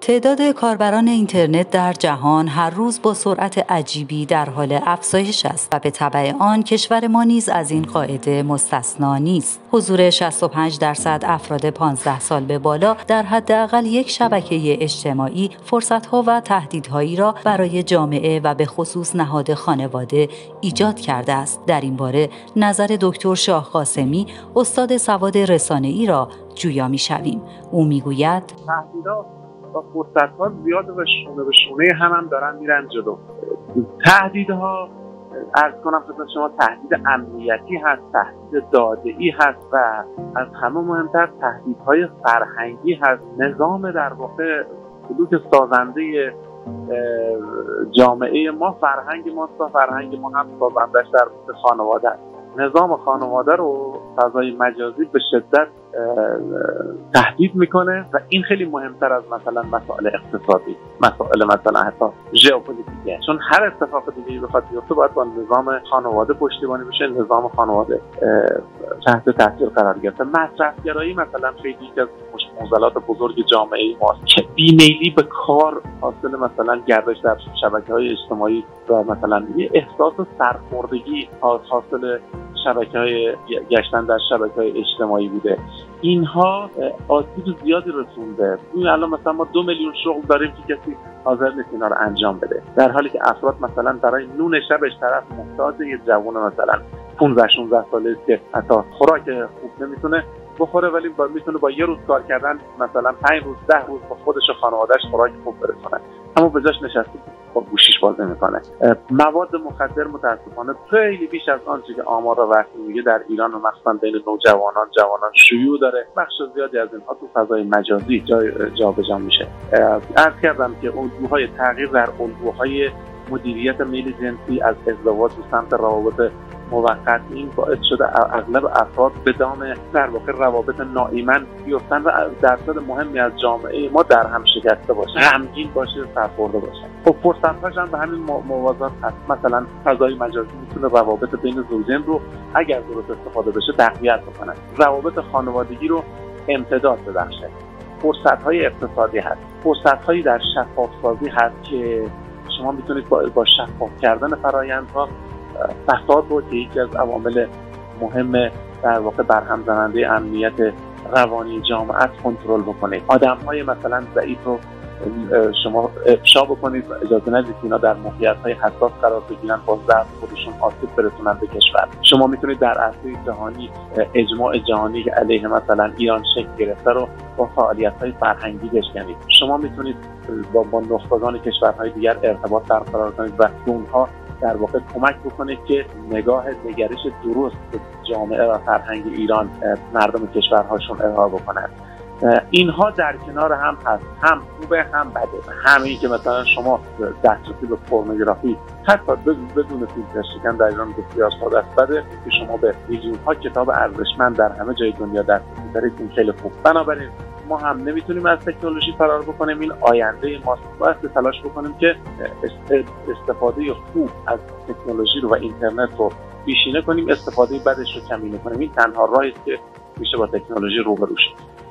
تعداد کاربران اینترنت در جهان هر روز با سرعت عجیبی در حال افزایش است و به طبع آن کشور ما نیز از این قاعده مستثنا نیست. حضور 65 درصد افراد 15 سال به بالا در حداقل یک شبکه اجتماعی فرصتها و تهدیدهایی را برای جامعه و به خصوص نهاد خانواده ایجاد کرده است. در این باره نظر دکتر شاه قاسمی استاد سواد رسانه‌ای را جویا می‌شویم. او می‌گوید و فرصت ها زیاد و شونه به شونه هم هم دارن میرن جلو. تهدیدها ارز کنم خدمت شما تهدید امنیتی هست تهدید داده هست و از همه مهمتر تهدیدهای فرهنگی هست. نظام در واقع سلوک سازنده جامعه ما فرهنگ ما و فرهنگ ما هم سازندش در خانواده است. نظام خانواده رو فضای مجازی به شدت تهدید می‌کنه و این خیلی مهمتر از مثلا مسائل اقتصادی مسائل مثلا حتی ژئوپلیتیکه. چون هر اتفاق دیگه بخواد بیفته باید با نظام خانواده پشتیبانی بشه نظام خانواده تحت تاثیر قرار گرفته. مصرفگرایی مثلا خیلی از معضلات بزرگ جامعه ماست که بیمیلی به کار حاصل مثلا گردش در شبکه های اجتماعی و مثلا یه احساس سرخوردگی حاصل شبکه های گشتن در شبکه های اجتماعی بوده. اینها آسیب زیادی رسونده. این الان مثلا ما دو میلیون شغل داریم که کسی حاضر نیست اینا رو انجام بده. در حالی که افراد مثلا برای نون شبش طرف محتاج یه جوون مثلا 15 16 ساله که حتی خوراک خوب نمی‌تونه بخوره ولی با می‌تونه با یه روز کار کردن مثلا 5 روز ده روز با خودش و خانوادهش خوراک خوب برسونه. اما به جاش نشسته با گوشیش بازی می‌کنه. مواد مخدر متاسفانه خیلی بیش از آنچه که آمار وقتی میگه در ایران و مخصوصا بین نوجوانان جوانان شیوع داره. بخش زیادی از اینها تو فضای مجازی جابجا جا میشه عرض کردم که الگوهای تغییر در الگوهای مدیریت میل جنسی از ازدواج به سمت روابط موقت این باعث شده اغلب افراد به دام در واقع روابط ناایمن بیفتن و درصد مهمی از جامعه ما در هم شکسته باشه غمگین باشه سرخورده باشه. خب فرصتهاش هم به همین موازات هست. مثلا فضای مجازی می‌تونه روابط بین زوجین رو اگر درست استفاده بشه تقویت بکنه. روابط خانوادگی رو امتداد ببخشه. فرصت های اقتصادی هست. فرصت هایی در شفاف سازی هست که شما می‌تونید با شفاف کردن فرایندها فساد رو که یکی از عوامل مهم در واقع برهم زننده امنیت روانی جامعه کنترل بکنید. آدم های مثلا ضعیف رو شما افشا بکنید و اجازه ندید اینا در موقعیت های حساس قرار بگیرن با ضعف خودشون آسیب برسونن به کشور. شما می‌تونید در عرصه جهانی اجماع جهانی که علیه مثلا ایران شکل گرفته رو با فعالیت های فرهنگی بشکنید. شما می‌تونید با, با نخبگان کشورهای دیگر ارتباط برقرار کنید و اونها در واقع کمک بکنه که نگاه نگرش درست به جامعه و فرهنگ ایران مردم کشورهاشون ارائه بکنند اینها در کنار هم هست. هم خوبه هم بده. همین که مثلا شما دسترسی به پورنوگرافی حتی بدون فیلتر شکن در ایران بسیار ساده بده که شما به میلیون ها کتاب ارزشمند در همه جای دنیا دسترسی دارید این خیلی خوب. بنابراین ما هم نمی‌تونیم از تکنولوژی فرار بکنیم. این آینده ماست. باید تلاش بکنیم که استفاده خوب از تکنولوژی رو و اینترنت رو بیشینه کنیم استفاده بدش رو کمینه کنیم. این تنها راهی که میشه با تکنولوژی روبرو شد.